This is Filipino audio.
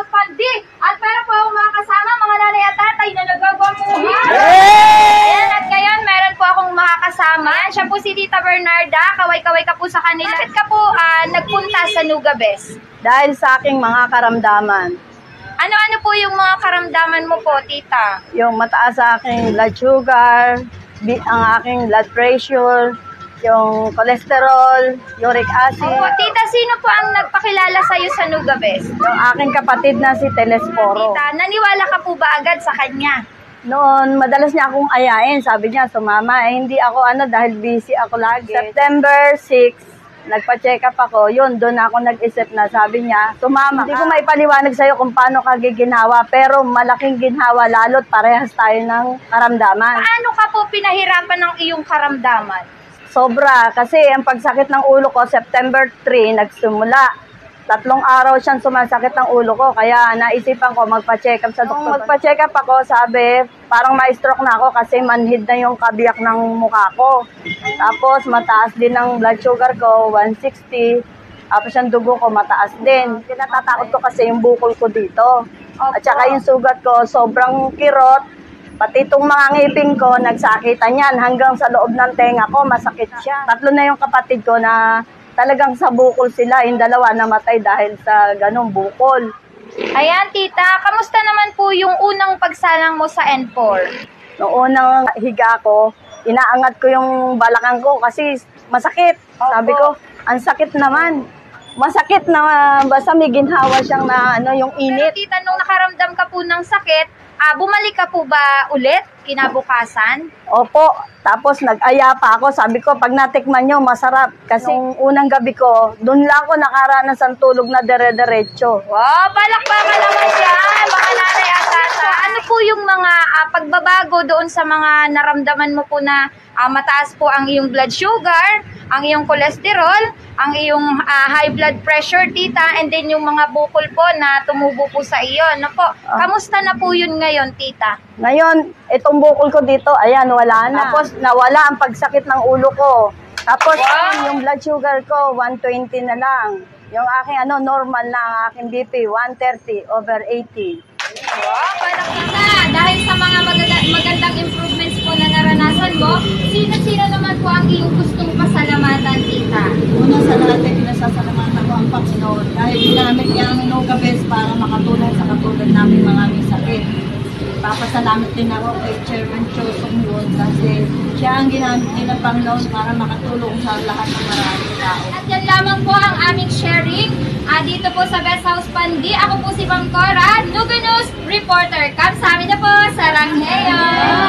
of Pandi. At meron po akong mga kasama, mga nanay at tatay na nagagamuha. Ayan, at ngayon meron po akong mga kasama. Siya po si Tita Bernarda. Kaway-kaway ka po sa kanila. Bakit ka po uh, nagpunta sa Nuga Best? Dahil sa aking mga karamdaman. Ano-ano po yung mga karamdaman mo po, Tita? Yung mataas sa aking blood sugar, ang aking blood pressure, yung cholesterol, uric acid, Opo, Tita, sino po ang nagpakilala sa'yo sa Nugabes? yung aking kapatid na si Telesforo. Tita, naniwala ka po ba agad sa kanya? Noon, madalas niya akong ayain. Sabi niya, sumama. Eh, hindi ako ano dahil busy ako lagi. September 6, nagpa-check up ako. Yun, doon ako nag-isip na sabi niya, sumama. Hindi ko maipaliwanag sa'yo kung paano ka giginhawa, pero malaking ginhawa lalo't parehas tayo ng karamdaman. Paano ka po pinahirapan ng iyong karamdaman? Sobra, kasi ang pagsakit ng ulo ko, September 3, nagsimula. Tatlong araw siyang sumasakit ng ulo ko, kaya naisipan ko magpa-check up sa doktor. Nung magpa-check up ako, sabi, parang ma-stroke na ako kasi manhid na yung kabiyak ng mukha ko. Tapos mataas din ang blood sugar ko, 160. Tapos yung dugo ko mataas din. Kinatatakot ko kasi yung bukol ko dito. At saka yung sugat ko, sobrang kirot. Pati itong mga ngipin ko, nagsakitan yan. Hanggang sa loob ng tenga ko, masakit siya. Tatlo na yung kapatid ko na talagang sa bukol sila. Yung dalawa namatay dahil sa ganong bukol. Ayan, Tita, kamusta naman po yung unang pagsalang mo sa N4? Noong unang higa ko, inaangat ko yung balakang ko kasi masakit. Sabi ko, ang sakit naman. Masakit na basta may ginhawa siyang na ano yung Pero init. Tita, nung nakaramdam ka po ng sakit, ah, bumalik ka po ba ulit kinabukasan? Opo, tapos nag-aya pa ako. Sabi ko, pag natikman nyo, masarap. Kasi yung unang gabi ko, doon lang ako nakaranas ng tulog na dire-diretso. Wow, palakpakan naman siya, mga nanay at tata. Ano po yung mga ah, pagbabago doon sa mga naramdaman mo po na ah, mataas po ang iyong blood sugar, ang iyong cholesterol, ang iyong ah, high blood pressure, tita, and then yung mga bukol po na tumubo po sa iyo. Ano po? Kamusta na po yun ngayon, tita? Ngayon, itong bukol ko dito, ayan, wala na. Tapos nawala ang pagsakit ng ulo ko. Tapos Wow! yung blood sugar ko, 120 na lang. Yung aking ano, normal na ang aking BP, 130 over 80. Wow, palakpakan! Dahil sa mga maganda- magandang improvements naranasan mo, sino-sino naman po ang iyong gustong pasalamatan, tita? Una sa lahat ay pinasasalamatan ko ang Panginoon dahil ginamit niya ang Nogabes para makatulong sa katulad namin mga may sakit. Papasalamat din ako kay Chairman Cho Sung Yun kasi siya ang ginamit din ng Panginoon para makatulong sa lahat ng maraming tao. At yan lamang po ang aming sharing ah, dito po sa Best House Pandi. Ako po si Ma'am Cora, Nuga News Reporter. Kamsabi na po sa Ranghe!